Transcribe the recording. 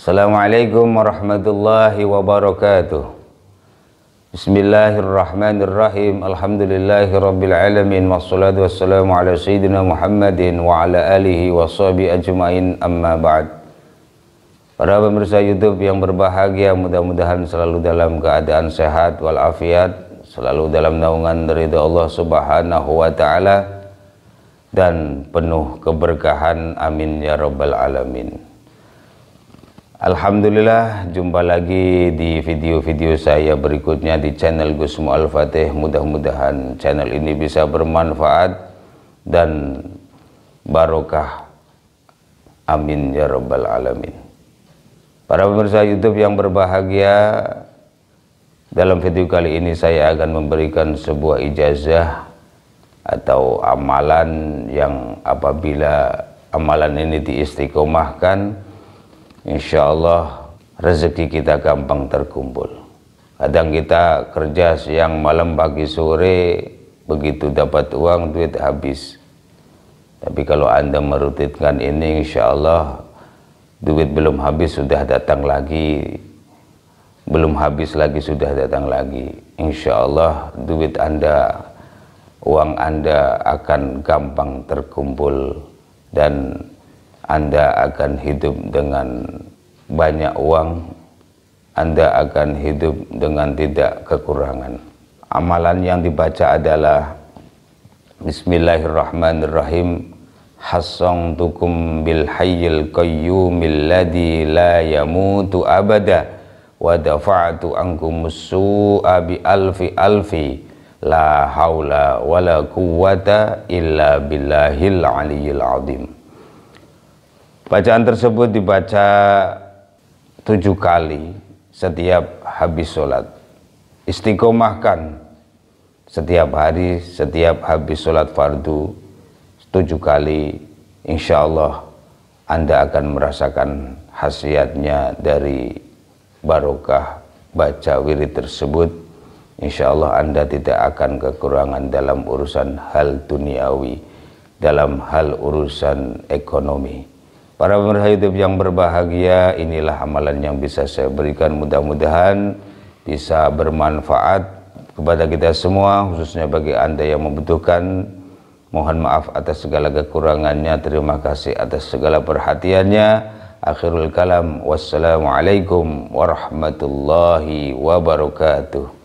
Assalamualaikum warahmatullahi wabarakatuh. Bismillahirrahmanirrahim. Alhamdulillahi rabbil alamin. Wassalatu wassalamu ala sayyidina Muhammadin Wa ala alihi wa ajma'in. Amma ba'd. Para pemirsa Youtube yang berbahagia Mudah-mudahan selalu dalam keadaan sehat walafiat Selalu dalam naungan dari Allah subhanahu wa ta'ala Dan penuh keberkahan. Amin ya rabbal alamin Alhamdulillah jumpa lagi di video-video saya berikutnya di channel Gus Al Fatih mudah-mudahan channel ini bisa bermanfaat dan barokah. Amin ya rabbal alamin. Para pemirsa YouTube yang berbahagia dalam video kali ini saya akan memberikan sebuah ijazah atau amalan yang apabila amalan ini diistiqomahkan insya Allah rezeki kita gampang terkumpul. Kadang kita kerja siang malam pagi sore begitu dapat uang duit habis. Tapi kalau anda merutinkan ini insya Allah duit belum habis sudah datang lagi. Belum habis lagi sudah datang lagi. Insya Allah duit anda uang anda akan gampang terkumpul dan anda akan hidup dengan banyak uang, Anda akan hidup dengan tidak kekurangan. Amalan yang dibaca adalah Bismillahirrahmanirrahim. tukum bil hayyil qayyumil ladzi la yamutu abada wa dafa'tu ankum su'a bi alfi alfi la haula wala quwwata illa billahil aliyyil azim. Bacaan tersebut dibaca tujuh kali setiap habis sholat. Istiqomahkan setiap hari, setiap habis sholat fardu tujuh kali. Insya Allah Anda akan merasakan khasiatnya dari barokah baca wirid tersebut. Insya Allah Anda tidak akan kekurangan dalam urusan hal duniawi, dalam hal urusan ekonomi. Para pemirsa YouTube yang berbahagia, inilah amalan yang bisa saya berikan. Mudah-mudahan bisa bermanfaat kepada kita semua, khususnya bagi Anda yang membutuhkan. Mohon maaf atas segala kekurangannya. Terima kasih atas segala perhatiannya. Akhirul kalam. Wassalamualaikum warahmatullahi wabarakatuh.